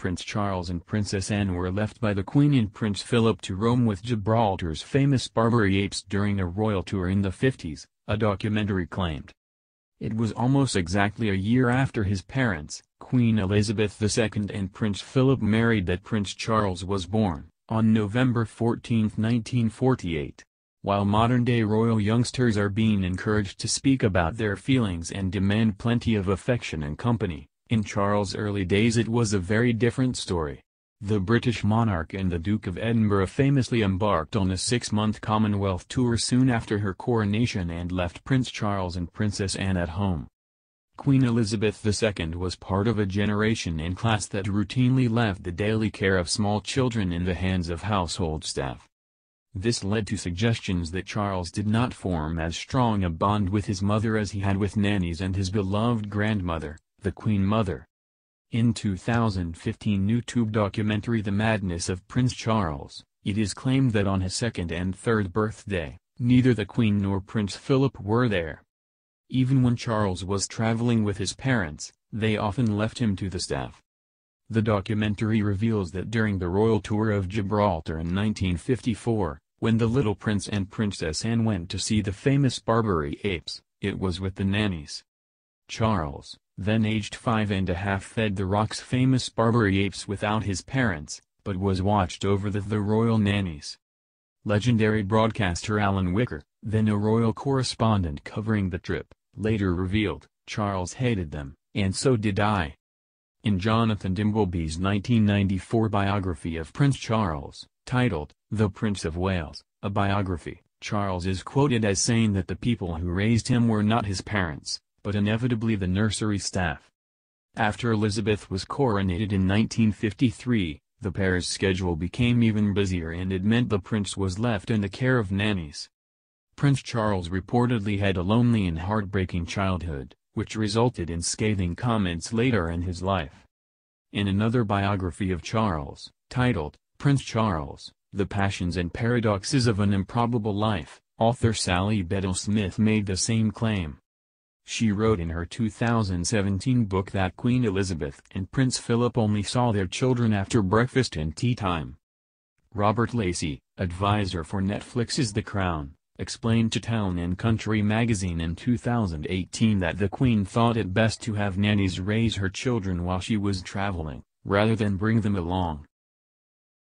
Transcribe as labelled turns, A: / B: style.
A: Prince Charles and Princess Anne were left by the Queen and Prince Philip to roam with Gibraltar's famous Barbary apes during a royal tour in the 50s, a documentary claimed. It was almost exactly a year after his parents, Queen Elizabeth II and Prince Philip married that Prince Charles was born, on November 14, 1948. While modern-day royal youngsters are being encouraged to speak about their feelings and demand plenty of affection and company, in Charles' early days it was a very different story. The British monarch and the Duke of Edinburgh famously embarked on a six-month Commonwealth tour soon after her coronation and left Prince Charles and Princess Anne at home. Queen Elizabeth II was part of a generation and class that routinely left the daily care of small children in the hands of household staff. This led to suggestions that Charles did not form as strong a bond with his mother as he had with nannies and his beloved grandmother, the Queen Mother. In 2015 YouTube documentary The Madness of Prince Charles, it is claimed that on his second and third birthday, neither the Queen nor Prince Philip were there. Even when Charles was traveling with his parents, they often left him to the staff. The documentary reveals that during the royal tour of Gibraltar in 1954, when the little prince and Princess Anne went to see the famous Barbary apes, it was with the nannies. Charles, then aged five and a half fed the rock's famous Barbary apes without his parents, but was watched over the, the royal nannies. Legendary broadcaster Alan Whicker, then a royal correspondent covering the trip, later revealed, Charles hated them, and so did I. In Jonathan Dimbleby's 1994 biography of Prince Charles, titled, The Prince of Wales, a biography, Charles is quoted as saying that the people who raised him were not his parents, but inevitably the nursery staff. After Elizabeth was coronated in 1953, the pair's schedule became even busier and it meant the prince was left in the care of nannies. Prince Charles reportedly had a lonely and heartbreaking childhood, which resulted in scathing comments later in his life. In another biography of Charles, titled, Prince Charles, The Passions and Paradoxes of an Improbable Life, author Sally Bedell Smith made the same claim. She wrote in her 2017 book that Queen Elizabeth and Prince Philip only saw their children after breakfast and tea time. Robert Lacey, advisor for Netflix's The Crown, explained to Town & Country magazine in 2018 that the Queen thought it best to have nannies raise her children while she was traveling, rather than bring them along.